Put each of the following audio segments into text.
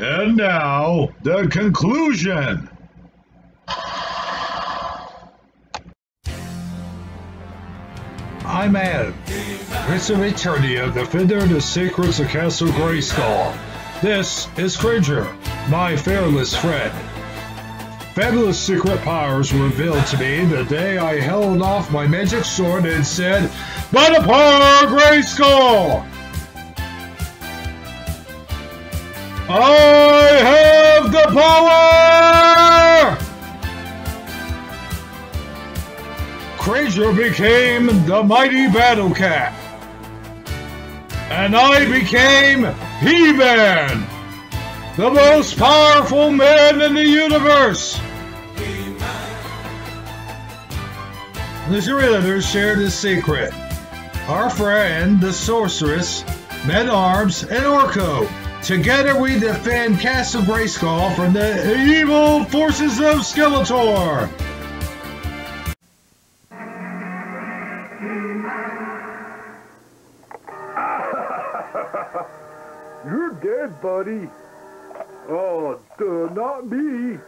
And now, the conclusion. I'm Prince of Eternia, defender of the secrets of Castle Grayskull. This is Cringer, my fearless friend. Fabulous secret powers were revealed to me the day I held off my magic sword and said, the of Grayskull! I have the power! Cringer became the mighty Battle Cat. And I became He-Man! The most powerful man in the universe! The three shared a secret. Our friend, the sorceress, Men-Arms, and Orko. Together we defend Castle Grayskull from the evil forces of Skeletor. You're dead, buddy. Oh, duh, not me.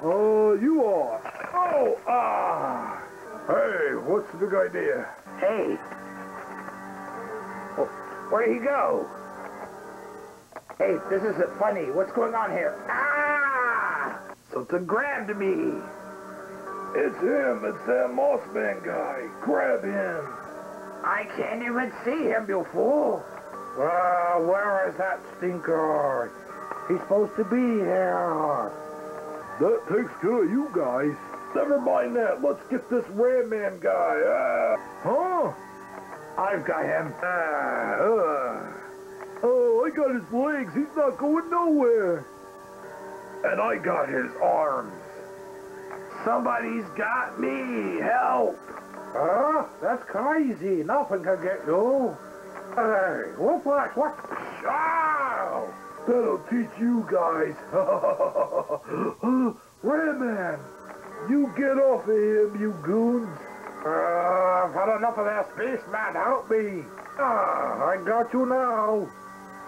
Oh, you are. Oh, ah. Hey, what's the big idea? Hey. Oh, where'd he go? Hey, this isn't funny. What's going on here? Ah! Something grabbed me. It's him. It's that Mossman guy. Grab him. I can't even see him, you fool. Well, where is that stinker? He's supposed to be here. That takes care of you guys. Never mind that. Let's get this Ram Man guy. Ah. Huh? I've got him. Ah, uh. Oh, I got his legs. He's not going nowhere. And I got his arms. Somebody's got me. Help. Huh? That's crazy. Nothing can get you. Hey, whoop what? What? Ow! That'll teach you guys. Ram Man, you get off of him, you goons. Uh, I've had enough of that Beast Man. Help me. Ah, I got you now.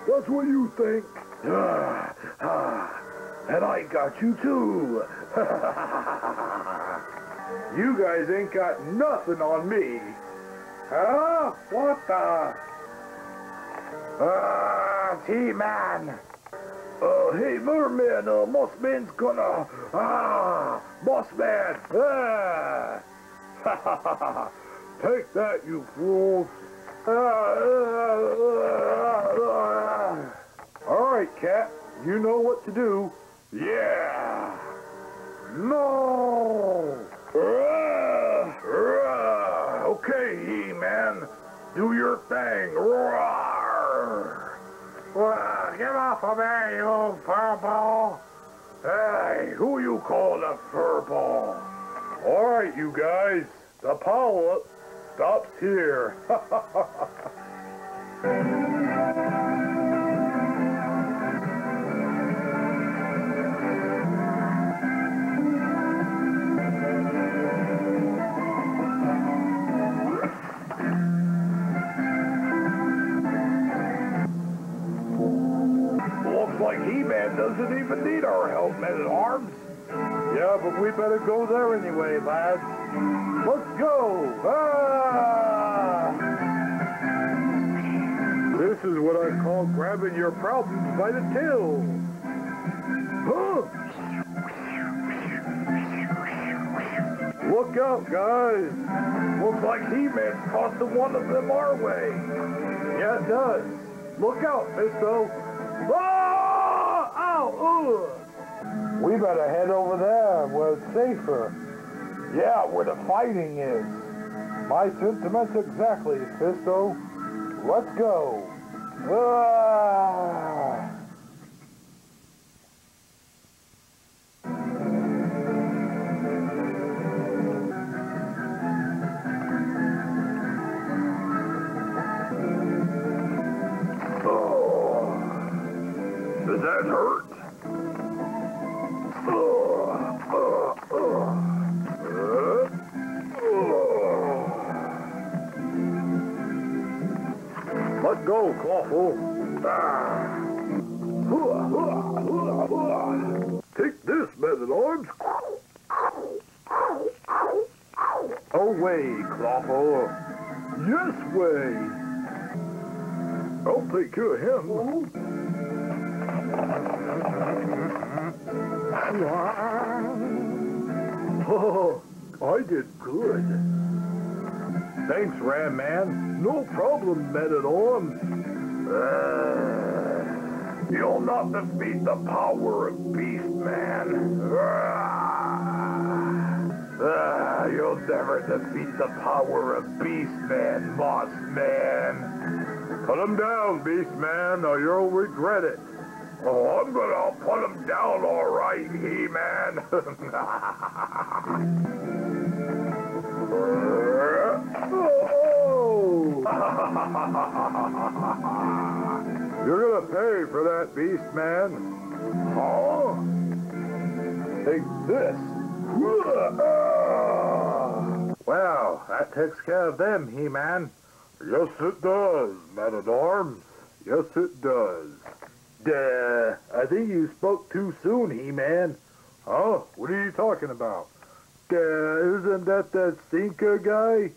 That's what you think. Ah, and I got you too. you guys ain't got nothing on me. Huh? What the? Ah, T-Man. Uh, hey, Merman, uh, Mossman's gonna... Ah, Mossman! Ah! Take that, you fools! All right, Cat. You know what to do. Yeah! No! Okay, He-Man. Do your thing. Roar! Well, get off of me, you furball. Hey, who you call a furball? All right, you guys. The power-up stops here. Looks like He-Man doesn't even need our help, Men-at-Arms. Yeah, but we better go there anyway, lads. Let's go! Ah! This is what I call grabbing your problems by the tail. Huh? Look out, guys. Looks like He-Man's tossing one of them our way. Yeah, it does. Look out, Fisto. Ah! Ow! Ugh! We better head over there where it's safer. Yeah, where the fighting is. My sentiments exactly, Fisto. Let's go. Ah! Oh. Does that hurt? Let go, Clawful. Ah. Take this, men at arms. Away, Clawful. Yes, way. I'll take care of him. Oh, I did good. Thanks, Ram Man. No problem, Men at Arms. Uh, you'll not defeat the power of Beast Man. Uh, you'll never defeat the power of Beast Man, Moss Man. Put him down, Beast Man, or you'll regret it. Oh, I'm gonna put him down all right, He-Man. You're gonna pay for that, Beast Man. Oh, Take this. Well, that takes care of them, He-Man. Yes, it does, Man-at-Arms. Yes, it does. Duh, I think you spoke too soon, He-Man. Huh? What are you talking about? Uh, isn't that that Stinkor guy?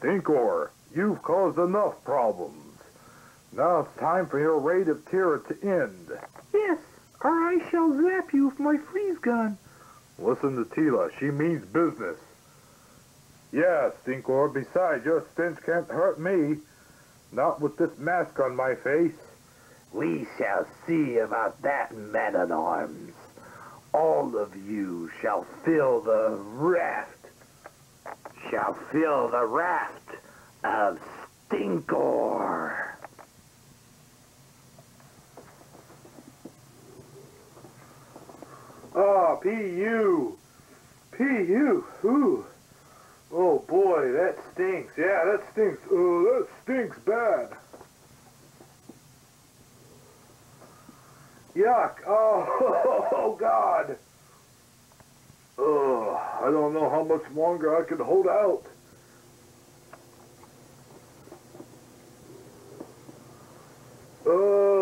Stinkor, you've caused enough problems. Now it's time for your raid of terror to end. Yes, or I shall zap you with my freeze gun. Listen to Teela, she means business. Yes, Stinkor, besides, your stench can't hurt me. Not with this mask on my face. We shall see about that, men-at-arms. All of you shall fill the raft, shall fill the raft of Stinkor. Ah, P.U. P.U. Oh boy, that stinks. Yeah, that stinks. Oh, that stinks bad. Yuck. Oh, oh God. Oh, I don't know how much longer I can hold out. Uh.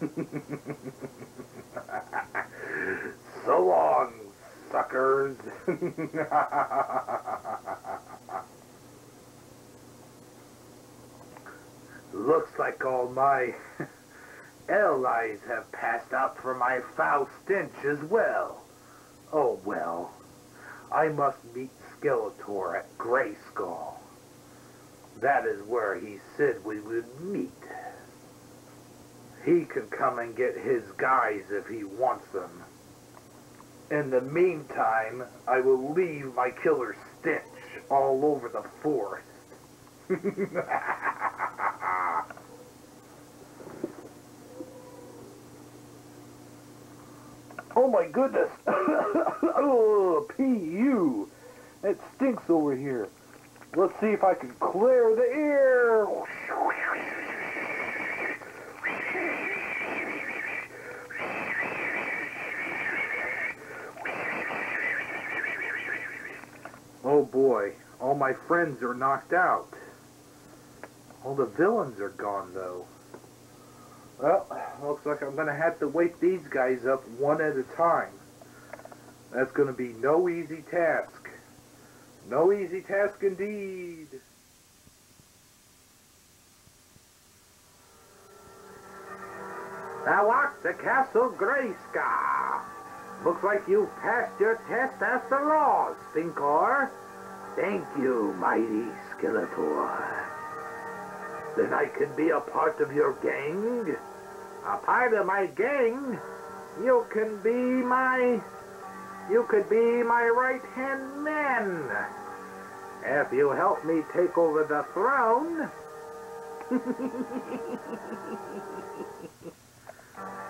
so long, suckers. Looks like all my allies have passed out for my foul stench as well. Oh well, I must meet Skeletor at Grayskull. That is where he said we would meet. He can come and get his guys if he wants them. In the meantime, I will leave my killer stench all over the forest. Oh my goodness. oh, P.U. It stinks over here. Let's see if I can clear the air. Oh boy, all my friends are knocked out. All the villains are gone though. Well, looks like I'm going to have to wake these guys up one at a time. That's going to be no easy task. No easy task indeed. Thou art the Castle Grayskull. Looks like you've passed your test as the laws, Stinkor. Thank you, mighty Skeletor. Then I can be a part of your gang? A part of my gang? You can be my... You could be my right-hand man. If you help me take over the throne...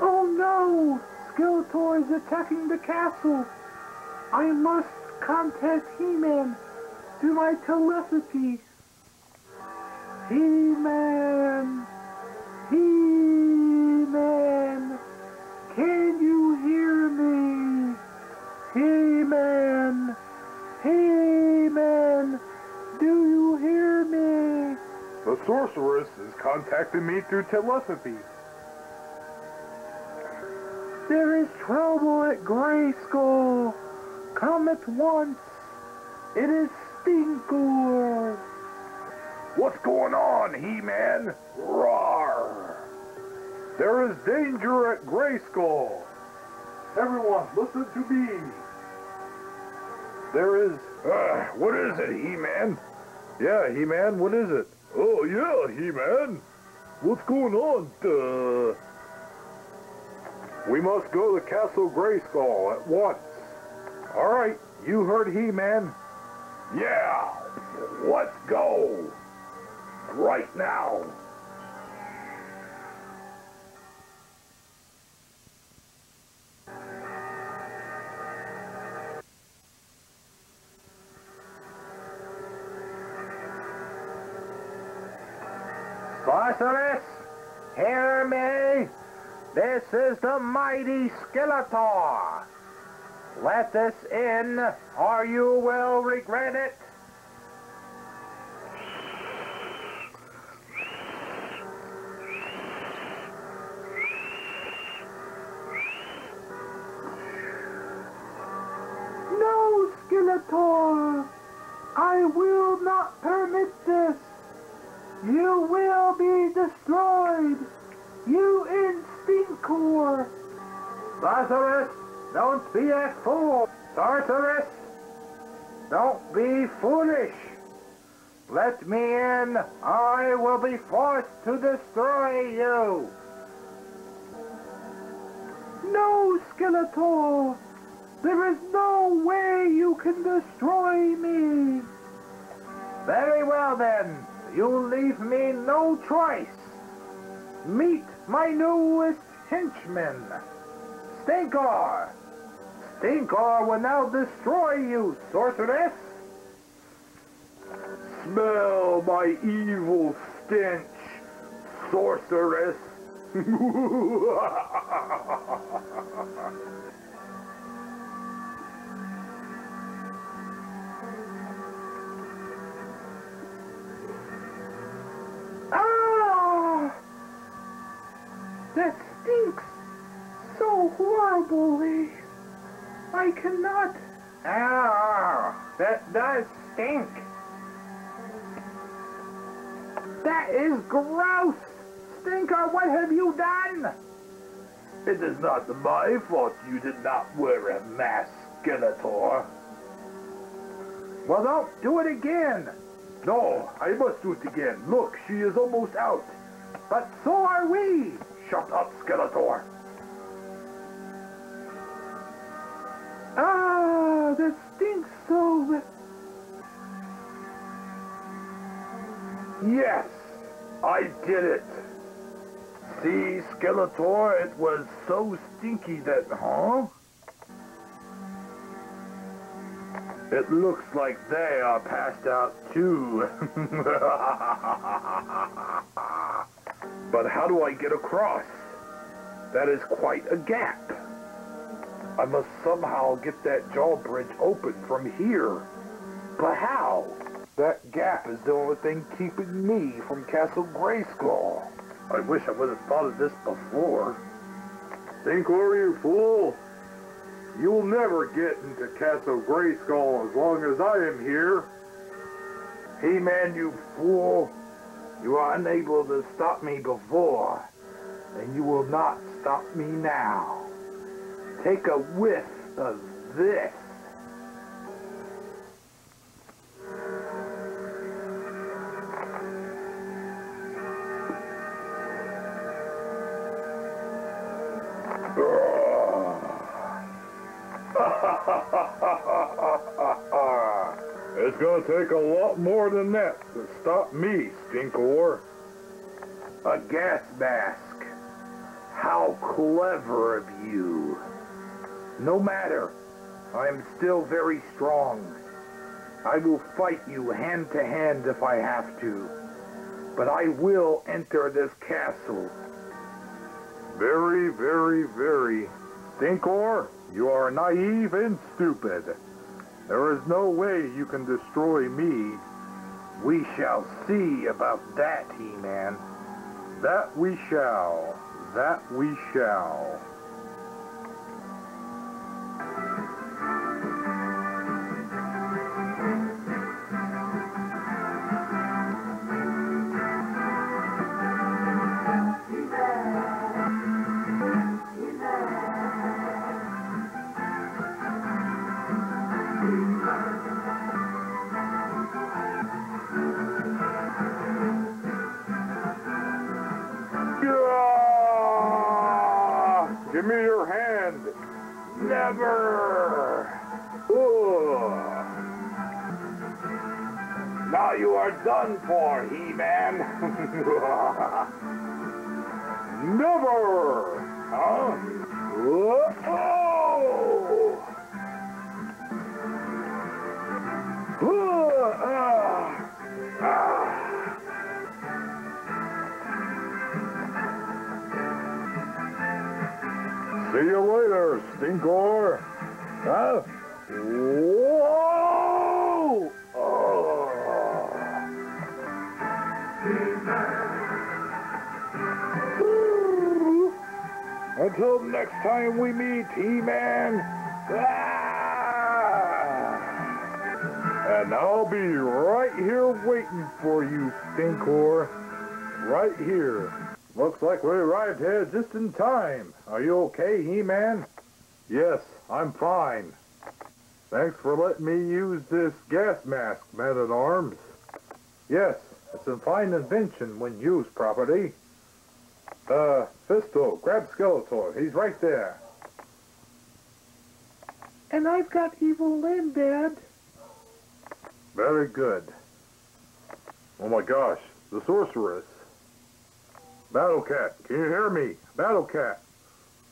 Oh no! Skeletor is attacking the castle. I must contact He-Man through my telepathy. Contacting me through telepathy. There is trouble at Grayskull. Come at once. It is Stinkor. What's going on, He-Man? Roar! There is danger at Grayskull. Everyone, listen to me. There is... Uh, what is it, He-Man? Yeah, He-Man, what is it? Oh, yeah, He-Man. What's going on? Uh, we must go to Castle Grayskull at once. All right, you heard He-Man. Yeah, let's go. Right now. Sorceress, hear me. This is the mighty Skeletor. Let this in, or you will regret it. Sorceress, don't be a fool. Sorceress, don't be foolish. Let me in, I will be forced to destroy you. No, Skeletor! There is no way you can destroy me! Very well then, you leave me no choice. Meet my newest henchman, Stinkor. Stinkor will now destroy you, sorceress. Smell my evil stench, sorceress. Ah! Horribly. I cannot. Ah, that does stink. That is gross. Stinkor, what have you done? it is not my fault you did not wear a mask, Skeletor. Well, don't do it again. No, I must do it again. Look, she is almost out. But so are we. Shut up, Skeletor. Ah, that stinks so. bad. Yes, I did it. See, Skeletor, it was so stinky that, huh? It looks like they are passed out too. but how do I get across? That is quite a gap. I must somehow get that drawbridge open from here. But how? That gap is the only thing keeping me from Castle Grayskull. I wish I would have thought of this before. Stinkor, you fool! You'll never get into Castle Grayskull as long as I am here. He-Man, you fool! You are unable to stop me before, and you will not stop me now. Take a whiff of this. It's gonna take a lot more than that to stop me, Stinkor. A gas mask. How clever of you. No matter. I am still very strong. I will fight you hand to hand if I have to. But I will enter this castle. Very, very, very. Stinkor, you are naive and stupid. There is no way you can destroy me. We shall see about that, He-Man. That we shall. That we shall. Never! huh? Ugh, ah, ah. See you later, Stinkor. Huh? Whoa! Until next time we meet, He-Man. Ah! And I'll be right here waiting for you, Stinkor. Right here. Looks like we arrived here just in time. Are you okay, He-Man? Yes, I'm fine. Thanks for letting me use this gas mask, Man-at-Arms. Yes, it's a fine invention when used properly. Uh, Fisto, grab Skeletor. He's right there. And I've got Evil-Lyn, Dad. Very good. Oh my gosh, the sorceress. Battle Cat, can you hear me? Battle Cat.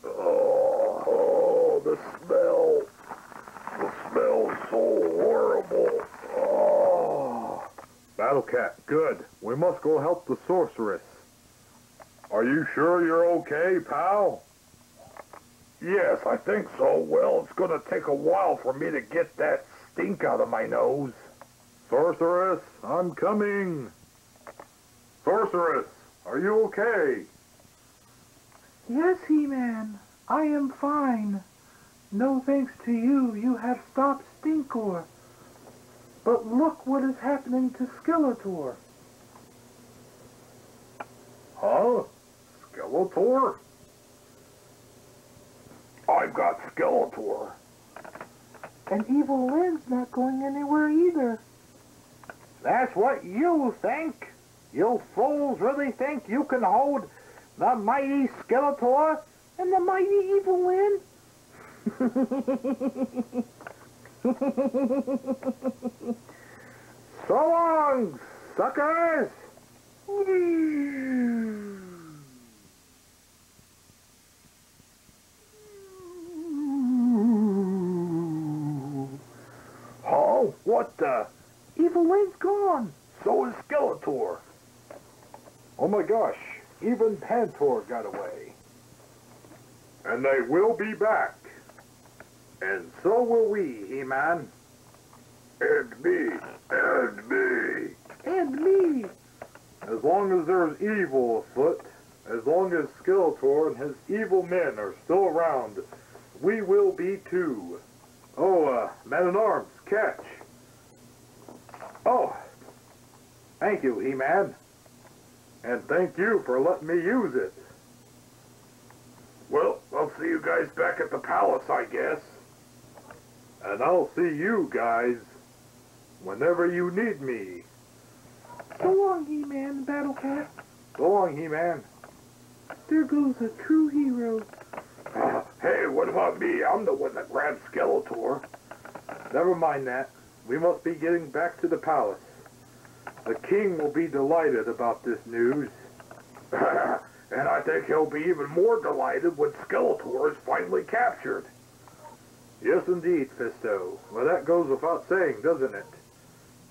Oh, oh, the smell. The smell's so horrible. Oh. Battle Cat, good. We must go help the sorceress. Are you sure you're okay, pal? Yes, I think so. Well, it's gonna take a while for me to get that stink out of my nose. Sorceress, I'm coming. Sorceress, are you okay? Yes, He-Man. I am fine. No thanks to you, you have stopped Stinkor. But look what is happening to Skeletor. Huh? Skeletor? I've got Skeletor. And Evil-Lyn's not going anywhere either. That's what you think. You fools really think you can hold the mighty Skeletor And the mighty Evil-Lyn? So long, suckers! What the? Evil-Lyn's gone. So is Skeletor. Oh my gosh, even Panthor got away. And they will be back. And so will we, He-Man. And me. And me. And me. As long as there's evil afoot, as long as Skeletor and his evil men are still around, we will be too. Oh, uh, Man-at-Arms, catch. Oh, thank you, He-Man. And thank you for letting me use it. Well, I'll see you guys back at the palace, I guess. And I'll see you guys whenever you need me. So long, He-Man, Battle Cat. So long, He-Man. There goes a true hero. Uh, hey, what about me? I'm the one that grabbed Skeletor. Never mind that. We must be getting back to the palace. The king will be delighted about this news. and I think he'll be even more delighted when Skeletor is finally captured. Yes, indeed, Fisto. Well, that goes without saying, doesn't it?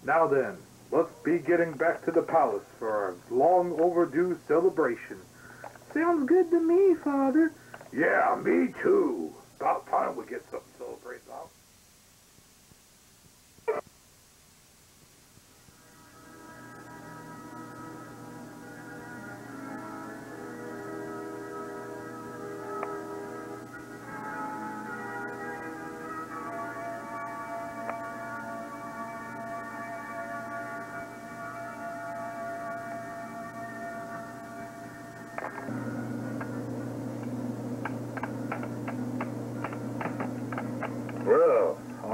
Now then, let's be getting back to the palace for our long overdue celebration. Sounds good to me, Father. Yeah, me too. About time we get something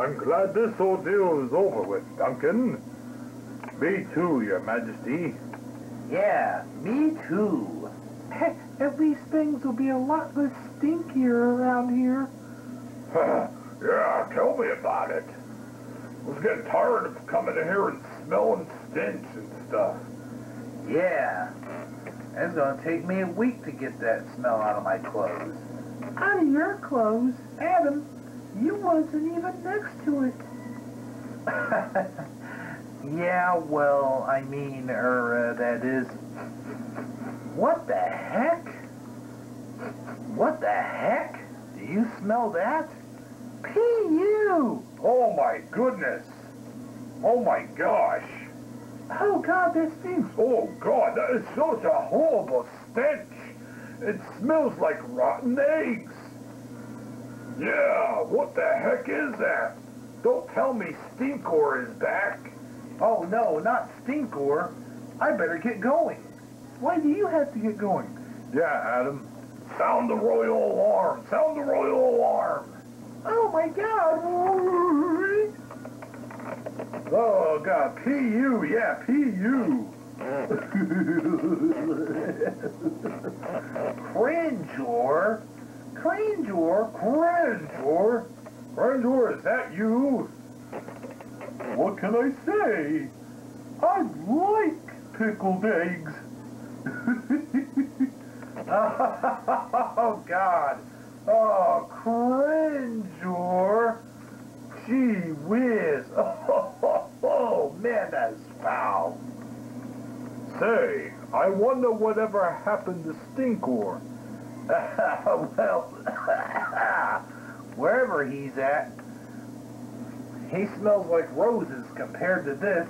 I'm glad this ordeal is over with, Duncan. Me too, Your Majesty. Yeah, me too. Heck, at least things will be a lot less stinkier around here. yeah, tell me about it. I was getting tired of coming in here and smelling stench and stuff. Yeah. It's gonna take me a week to get that smell out of my clothes. Out of your clothes, Adam, you wasn't even next to it. yeah, well, I mean, er, uh, that is... What the heck? What the heck? Do you smell that? P.U. Oh my goodness. Oh my gosh. Oh, God, that stinks. Oh God, that is such a horrible stench. It smells like rotten eggs. Yeah, what the heck is that? Don't tell me Stinkor is back. Oh, no, not Stinkor. I better get going. Why do you have to get going? Yeah, Adam. Sound the royal alarm. Sound the royal alarm. Oh, my God. Oh God, P.U. Yeah, P.U. Cringer? Cringer? Grandor? Grandor, is that you? What can I say? I like pickled eggs. oh, God. Oh, Cringer. Gee whiz. Oh, oh, oh, man, that's foul. Say, I wonder whatever happened to Stinkor. Well, wherever he's at, he smells like roses compared to this.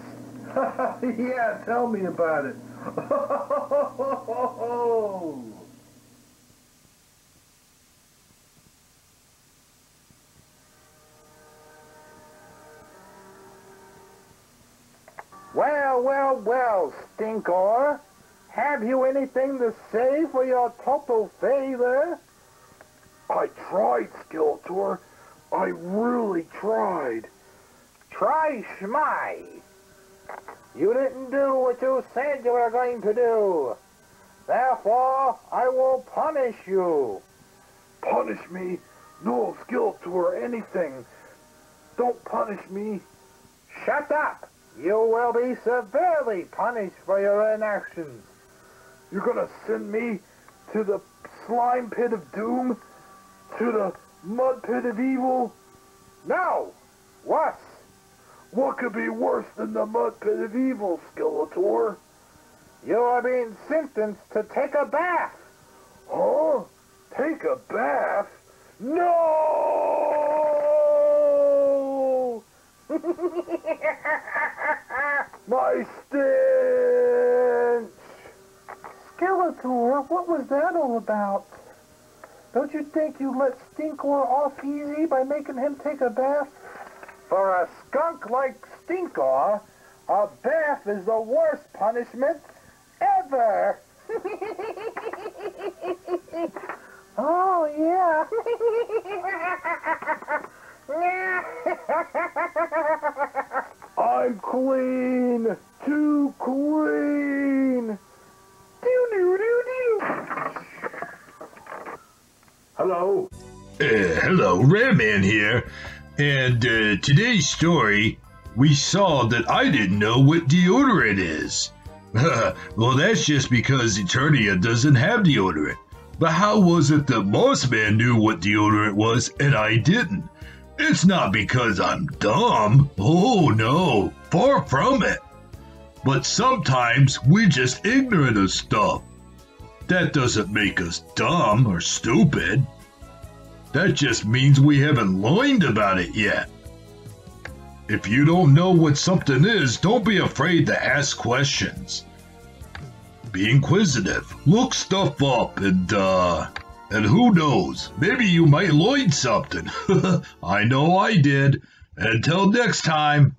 yeah, tell me about it. Well, well, well, Stinkor. Have you anything to say for your total failure? I tried, Skeletor. I really tried. Try schmy. You didn't do what you said you were going to do. Therefore, I will punish you. Punish me? No, Skeletor, anything. Don't punish me. Shut up. You will be severely punished for your inactions. You're gonna send me to the slime pit of doom? To the mud pit of evil? No. What? What could be worse than the mud pit of evil, Skeletor? You are being sentenced to take a bath. Huh? Take a bath? No! My stench! Skeletor, what was that all about? Don't you think you let Stinkor off easy by making him take a bath? For a skunk like Stinkor, a bath is the worst punishment ever. Oh, yeah. I'm clean! Too clean! Hello? Uh, hello, Redman here. And uh, today's story, we saw that I didn't know what deodorant is. well, that's just because Eternia doesn't have deodorant. But how was it that Mossman knew what deodorant was and I didn't? It's not because I'm dumb. Oh no, far from it. But sometimes we're just ignorant of stuff. That doesn't make us dumb or stupid. That just means we haven't learned about it yet. If you don't know what something is, don't be afraid to ask questions. Be inquisitive, look stuff up, and, uh, and who knows, maybe you might learn something. I know I did. Until next time.